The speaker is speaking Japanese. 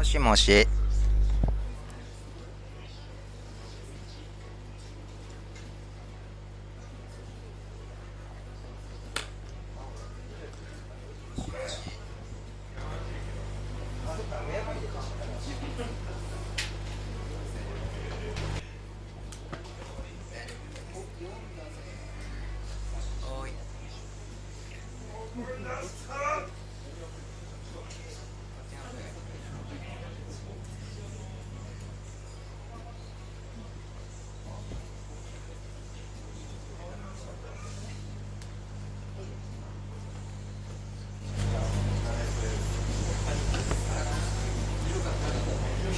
もしもしおい。